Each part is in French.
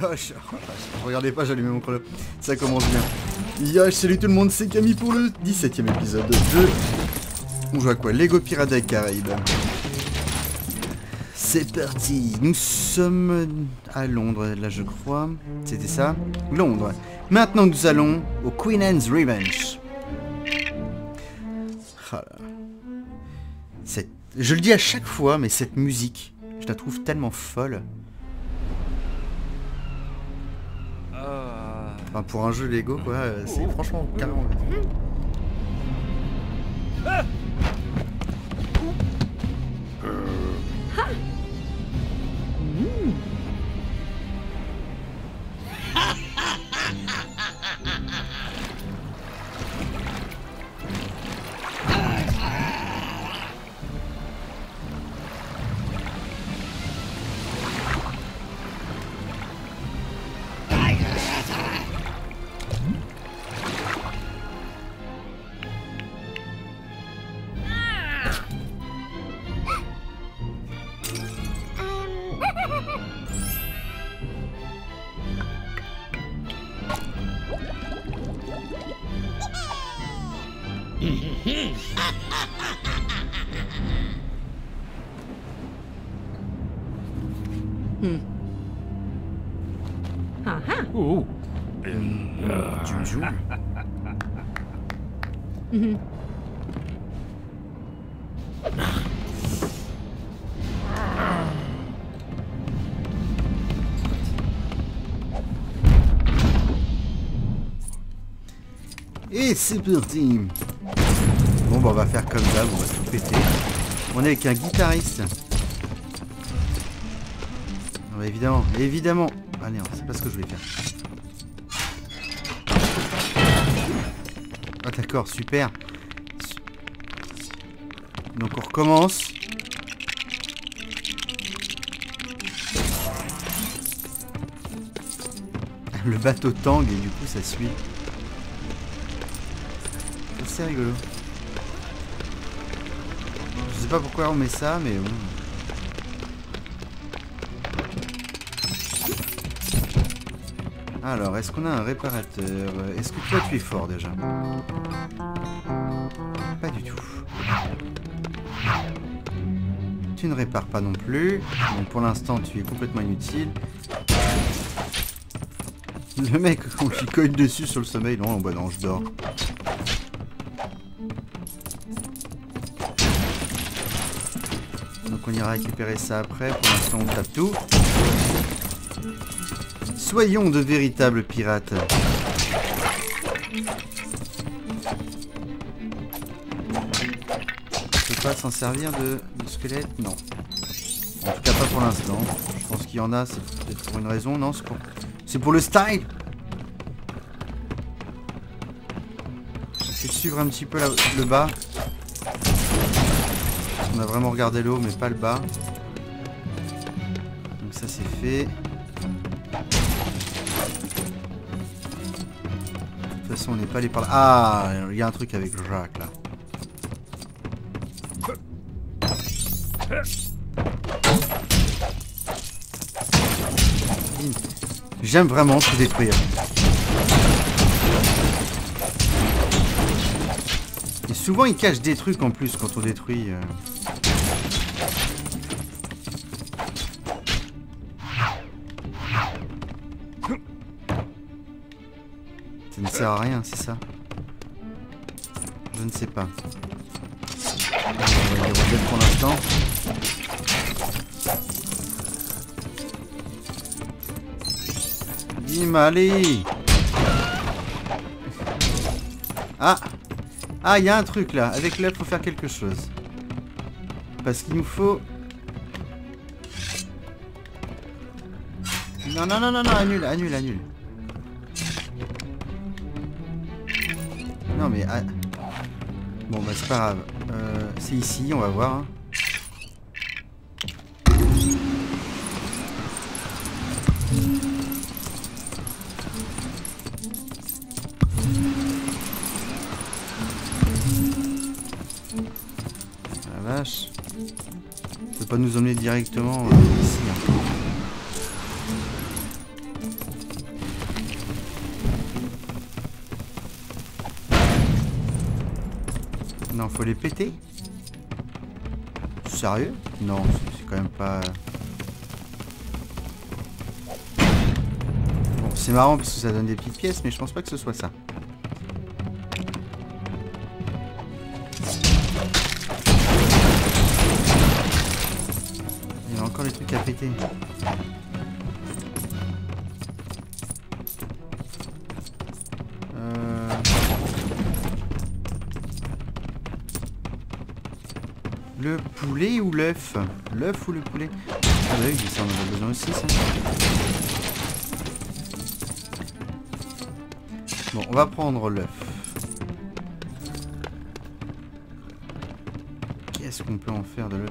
Yosh, regardez pas, j'allumais mon chrono. Ça commence bien. Yosh, salut tout le monde, c'est Camille pour le 17ème épisode de... On joue à quoi? Lego Pirates des Caraïbes. C'est parti. Nous sommes à Londres, là je crois. C'était ça Londres. Maintenant nous allons au Queen Anne's Revenge. Ah Je le dis à chaque fois, mais cette musique, je la trouve tellement folle. Enfin, pour un jeu Lego, quoi, euh, c'est franchement carrément... Aha. Et c'est parti Bon bah on va faire comme ça, on va tout péter. On est avec un guitariste. Non, évidemment, évidemment. Ah non, c'est pas ce que je voulais faire. D'accord, super. Donc on recommence. Le bateau tangue et du coup ça suit. C'est rigolo. Je sais pas pourquoi on met ça, mais bon. Alors, est-ce qu'on a un réparateur? Est-ce que toi tu es fort déjà? Pas du tout. Tu ne répares pas non plus. Donc pour l'instant tu es complètement inutile. Le mec, on lui cogne dessus sur le sommeil. Non, bah non, je dors. Donc on ira récupérer ça après. Pour l'instant on tape tout. Soyons de véritables pirates. On peut pas s'en servir de, squelette? Non. En tout cas pas pour l'instant. Je pense qu'il y en a, c'est peut-être pour une raison. Non, c'est pour... C'est pour le style J'essaie de suivre un petit peu le bas. On a vraiment regardé le haut mais pas le bas. Donc ça c'est fait. Façon on n'est pas allé par là. Ah il y a un truc avec Jacques là. J'aime vraiment tout détruire. Et souvent il cache des trucs en plus quand on détruit. euh. Ça ne sert à rien, c'est ça Je ne sais pas. On va pour l'instant. Bim, Ah Ah, il y a un truc là. Avec là, il faut faire quelque chose. Parce qu'il nous faut... Non, non, non, non, non, annule, annule, annule. Euh, c'est ici, on va voir. hein. La vache. Ça peut pas nous emmener directement euh. Les péter. Sérieux? Non, c'est quand même pas... Bon, c'est marrant parce que ça donne des petites pièces, mais je pense pas que ce soit ça. Le poulet ou l'œuf? L'œuf ou le poulet? Ah bah oui, ça on en a besoin aussi ça. Bon, on va prendre l'œuf. Qu'est-ce qu'on peut en faire de l'œuf?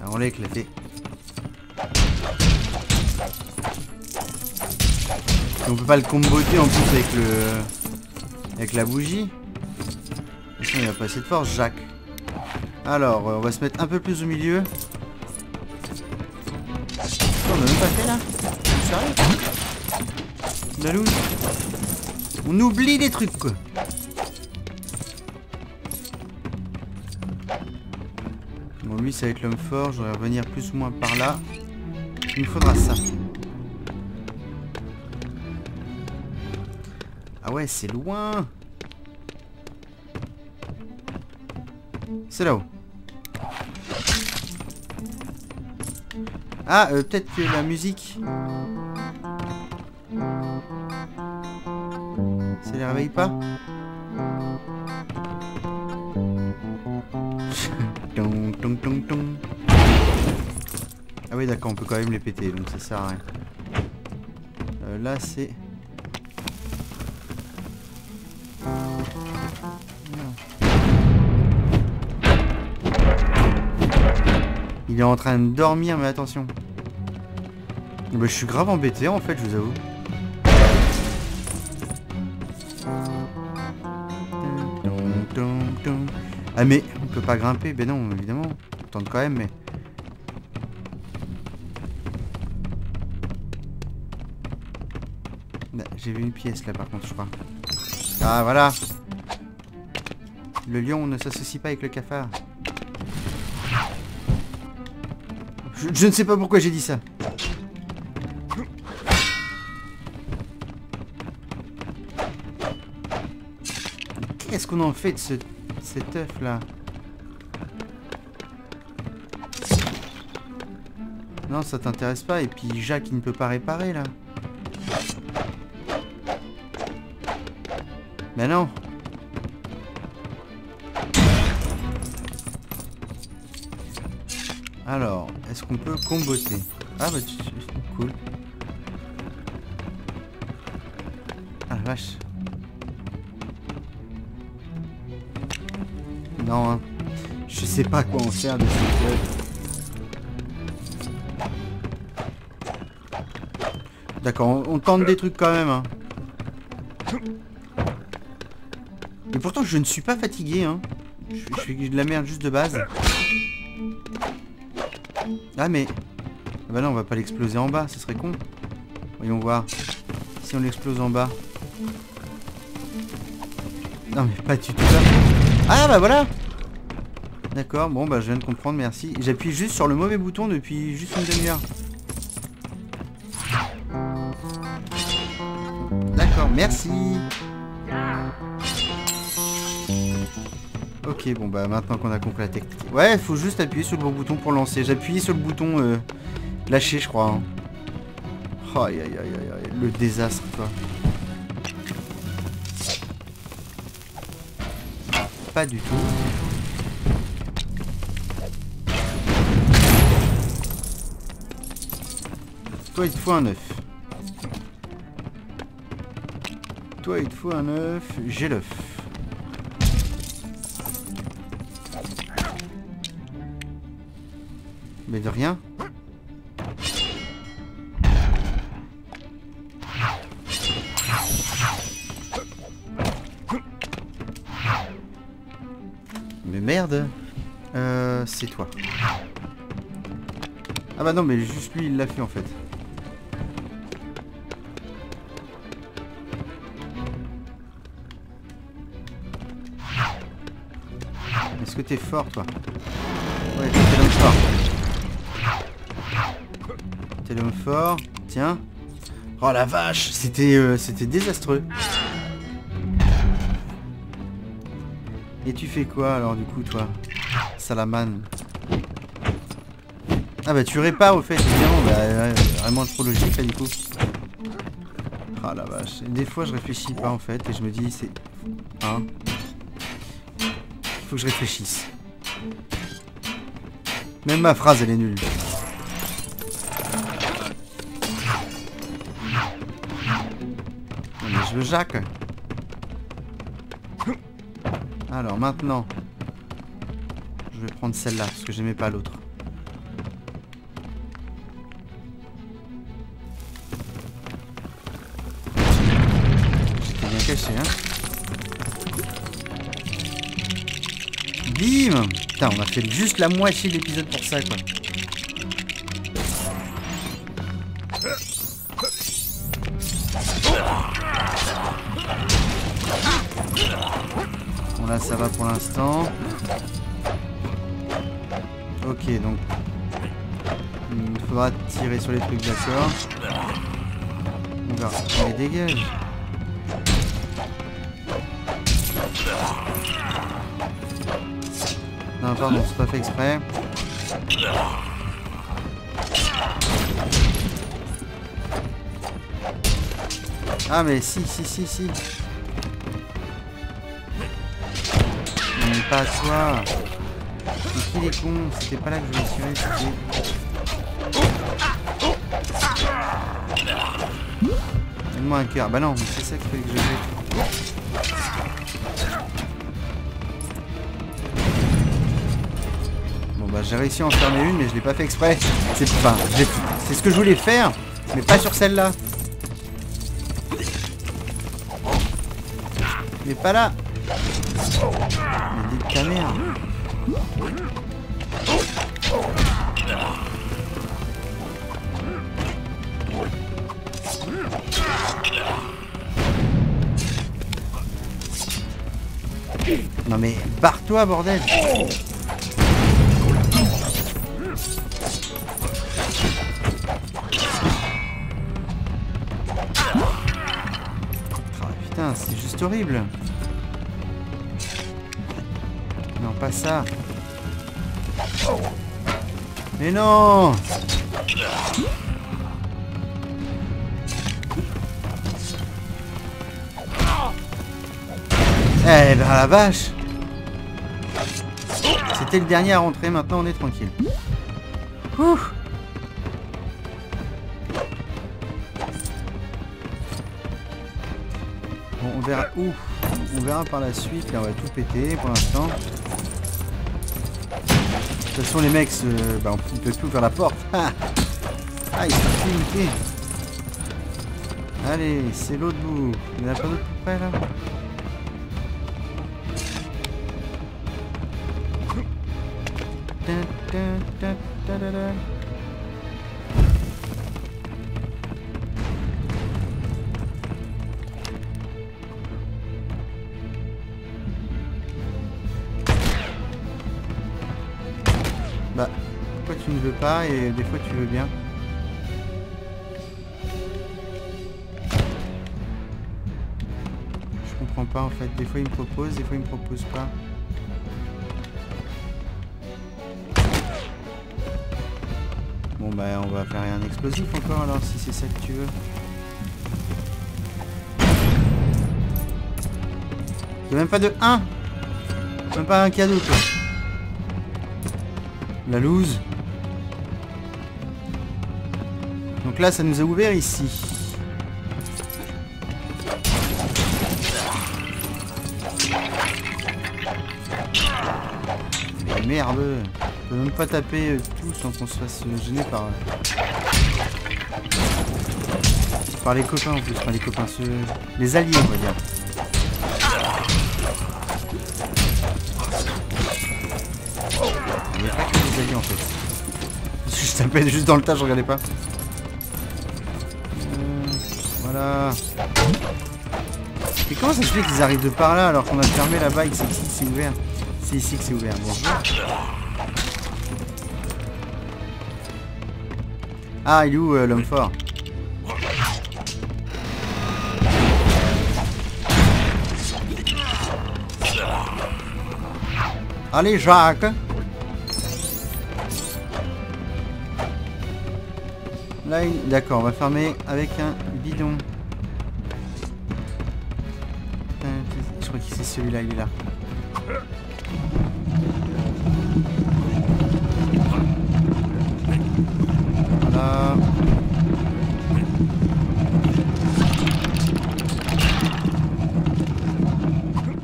Ah, On l'a éclaté. On peut pas le comboter en plus avec le... Avec la bougie? Il a pas assez de force, Jacques. Alors, euh, on va se mettre un peu plus au milieu. On a même pas fait là Sérieux? On oublie des trucs Bon lui va être l'homme fort, je vais revenir plus ou moins par là. Il me faudra ça. Ah ouais c'est loin C'est là-haut. Ah, euh, peut-être que la musique... Ça les réveille pas. Ah oui d'accord, on peut quand même les péter, donc ça sert à rien. Euh, là c'est... Il est en train de dormir, mais attention. Bah, je suis grave embêté en fait, je vous avoue. Ah mais on peut pas grimper, ben non évidemment. On tente quand même mais. Bah, J'ai vu une pièce là par contre je crois. Ah voilà Le lion ne s'associe pas avec le cafard. Je, ne sais pas pourquoi j'ai dit ça. Qu'est-ce qu'on en fait de ce, cet œuf là Non, ça t'intéresse pas. Et puis Jacques, il ne peut pas réparer là. Mais non. Alors, est-ce qu'on peut comboter? Ah bah cool. Ah la vache. Non, hein. je sais pas quoi en faire de ce club. D'accord, on, tente des trucs quand même. Hein. Mais pourtant je ne suis pas fatigué. Hein. Je, je fais de la merde juste de base. Ah mais... Ah bah non, on va pas l'exploser en bas, ce serait con. Voyons voir. Si on l'explose en bas. Non mais pas du tout ça. Ah bah voilà D'accord, bon bah je viens de comprendre, merci. J'appuie juste sur le mauvais bouton depuis juste une demi-heure. D'accord, merci. Ok, bon bah maintenant qu'on a compris la technique. Ouais, faut juste appuyer sur le bon bouton pour lancer. Appuyé sur le bouton euh, lâcher, je crois. hein. Aïe aïe aïe aïe aïe, le désastre quoi. Pas du tout. Toi, il te faut un œuf. Toi, il te faut un œuf. J'ai l'œuf. Mais de rien. Mais merde. Euh, c'est toi. Ah bah non, mais juste lui, il l'a fait en fait. Est-ce que t'es fort, toi? Ouais, t'es fort. Tiens. Oh la vache C'était euh, c'était désastreux. Et tu fais quoi alors du coup toi Salaman? Ah bah tu répares au fait bah vraiment trop logique là du coup. Ah la vache. Des fois je réfléchis pas en fait et je me dis c'est. Hein? Faut que je réfléchisse. Même ma phrase elle est nulle. Je veux Jacques. Alors maintenant, je vais prendre celle-là parce que j'aimais pas l'autre. J'étais bien caché, hein. Bim Putain, on a fait juste la moitié de l'épisode pour ça, quoi. Là ça va pour l'instant. Ok donc il faudra tirer sur les trucs d'accord. On verra. Allez dégage. Non pardon c'est pas fait exprès. Ah mais si si si si. Pas toi. Mais est con C'était pas là que je voulais tirer, c'était... Donne-moi un cœur. Bah non, mais c'est ça qu'il fallait que je jette. Bon bah j'ai réussi à en fermer une mais je l'ai pas fait exprès. C'est j'ai- c'est ce que je voulais faire, mais pas sur celle-là. Mais pas là. Non mais barre-toi bordel. Ah, Putain, c'est juste horrible Non, pas ça Mais non Eh ben la vache C'était le dernier à rentrer, maintenant on est tranquille. Ouh. Bon, on verra où On verra par la suite, là on va tout péter pour l'instant. De toute façon les mecs, euh, bah, on ne peut plus ouvrir la porte. Ah, ah ils sont limités. Allez, c'est l'autre bout. Il n'y en a pas d'autre plus près là et des fois tu veux bien Je comprends pas en fait. Des fois il me propose, des fois il me propose pas. Bon bah on va faire un explosif encore alors si c'est ça que tu veux. Y'a même pas de 1 Même pas un cadeau. La loose. Donc là ça nous a ouvert ici. Mais merde On peut même pas taper euh, tout sans qu'on se fasse euh, gêner par... Par les copains en plus, par les copains, ceux- les alliés on va dire. A pas que les alliés en fait. Je tapais juste dans le tas, je regardais pas. Euh. Et comment ça se fait qu'ils arrivent de par là alors qu'on a fermé là-bas et que c'est ici que c'est ouvert C'est ici que c'est ouvert. Bonjour. Ah, il est où euh, l'homme fort? Allez, Jacques Là, il- d'accord, on va fermer avec un bidon. C'est celui-là, il est là. Voilà.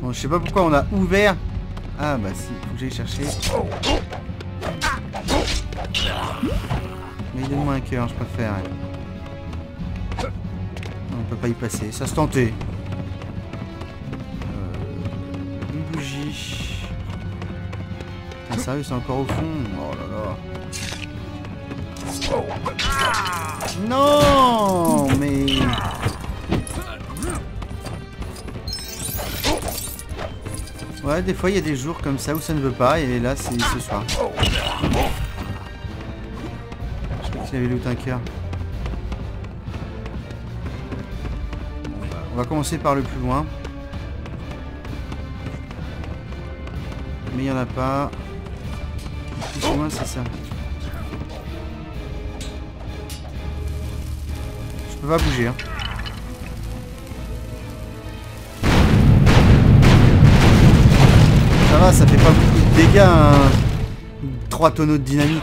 Bon, je sais pas pourquoi on a ouvert. Ah bah si, faut que j'aille chercher. Mais donne-moi un cœur, je préfère. On peut pas y passer, ça se tentait. Ah, sérieux, c'est encore au fond Oh là là. Non Mais... Ouais, des fois il y a des jours comme ça où ça ne veut pas, et là c'est ce soir. Je crois qu'il avait loot un cœur. On va commencer par le plus loin. Mais il n'y en a pas. Plus loin c'est ça. Je peux pas bouger. Hein. Ça va, ça fait pas beaucoup de dégâts. Hein. 3 tonneaux de dynamite.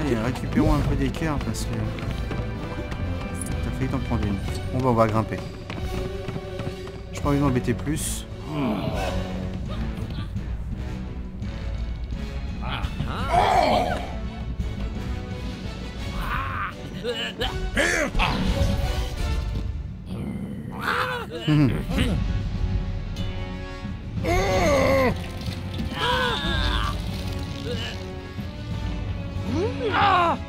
Allez, récupérons un peu des cœurs parce que... T'as failli t'en prendre une. Bon bah on va grimper. Pas envie d'embêter plus. Ja.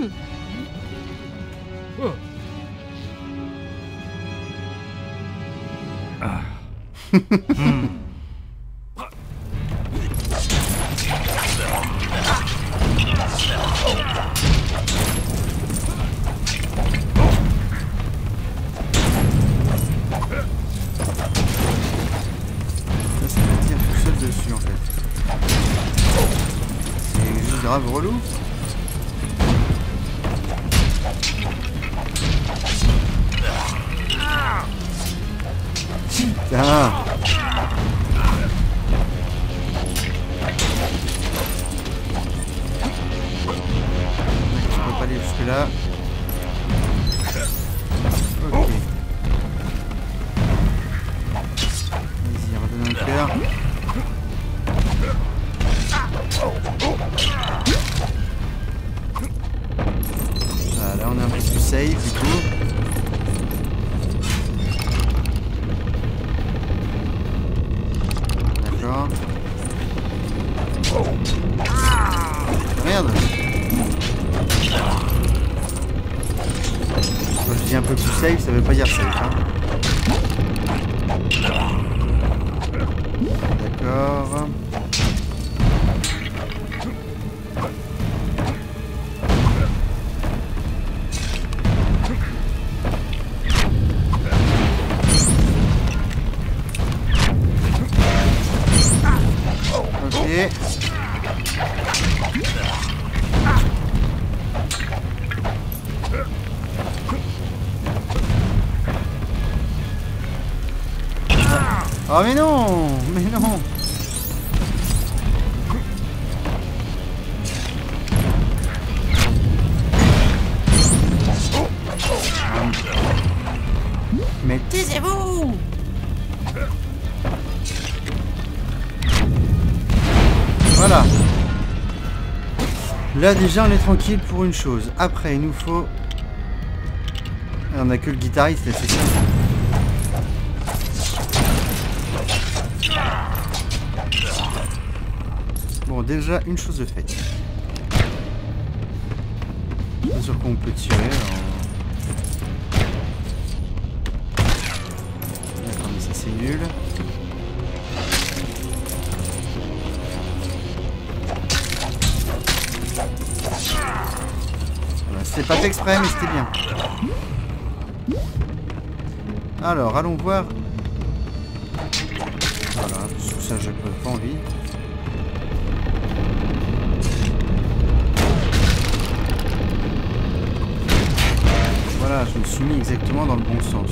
Oh. Ah. Vas-y, redonne un cœur. Voilà, là on est un peu plus safe du coup. Ça veut pas dire safe. Hein. D'accord. Ok. Oh mais non Mais non Mais taisez-vous Voilà. Là déjà on est tranquille pour une chose. Après il nous faut... On a que le guitariste c'est ça Bon déjà une chose de faite. Pas sûr qu'on peut tirer. alors. D'accord, mais ça c'est nul. C'était pas fait exprès, mais c'était bien. Alors, allons voir. Voilà, tout ça, j'ai pas envie. Voilà, je me suis mis exactement dans le bon sens.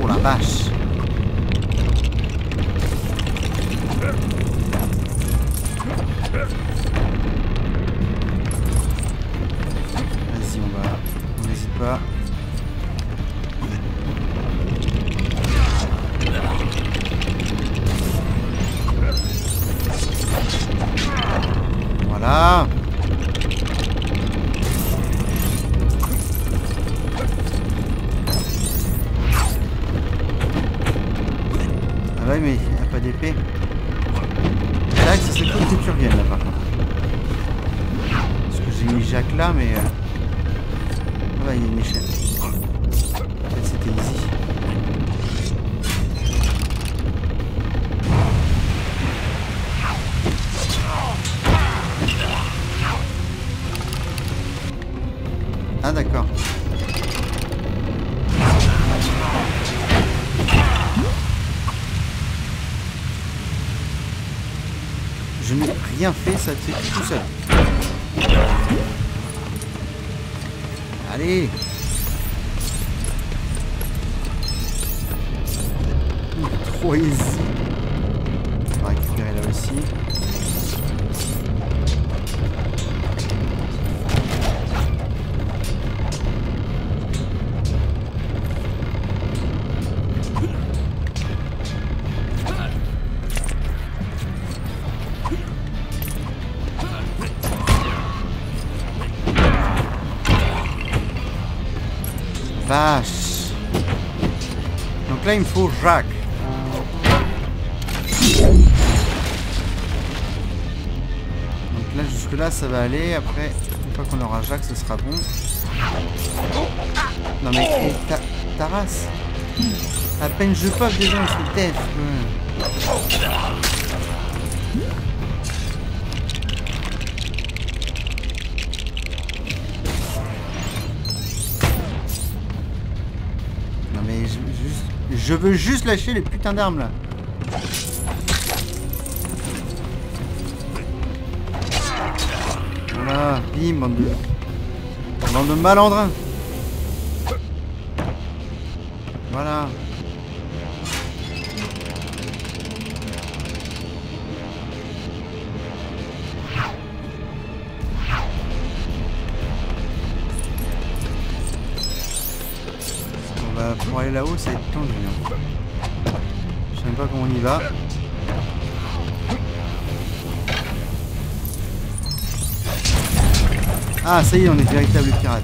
Oh la vache ça fait tout seul. Allez Trop. Vache Donc là il me faut Jacques. Donc là jusque là ça va aller, après une fois qu'on aura Jacques ce sera bon. Non mais ta, ta race À peine je pop déjà on se def quoi. Je veux juste lâcher les putains d'armes là. Voilà, bim, bande de... Bande de malandrins. Voilà. Pour aller là-haut, ça va être tendu. hein. Je sais même pas comment on y va. Ah, ça y est, on est véritable pirate.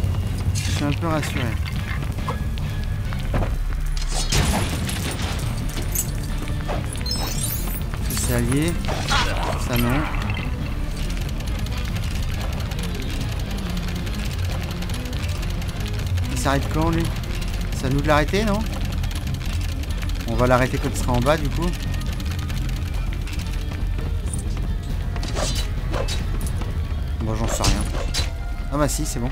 Je suis un peu rassuré. C'est allié. Ça non. Il s'arrête quand lui? Nous de l'arrêter non? On va l'arrêter quand il sera en bas du coup. Bon j'en sais rien. Ah bah si c'est bon.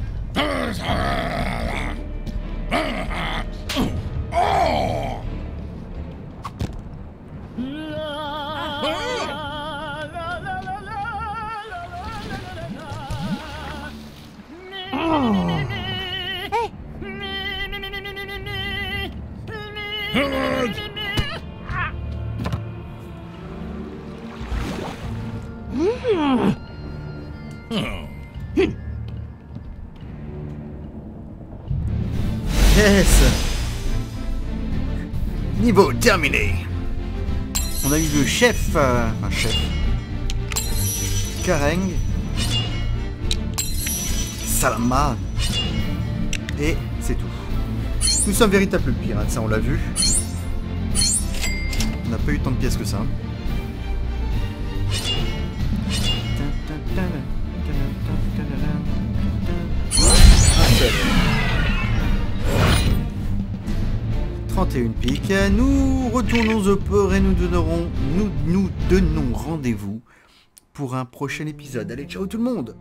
Yes Niveau terminé On a eu le chef, euh, un chef, Kareng, Salaman Et c'est tout. Nous sommes véritables pirates, ça on l'a vu. On n'a pas eu tant de pièces que ça. 31 piques. Nous retournons au port et nous donnerons, nous, nous donnons rendez-vous pour un prochain épisode. Allez, ciao tout le monde